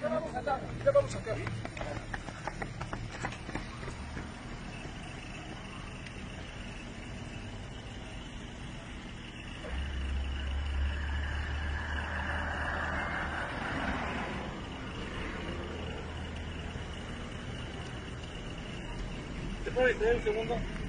Ya vamos acá, ya vamos acá. ¿Te puedes detener un segundo?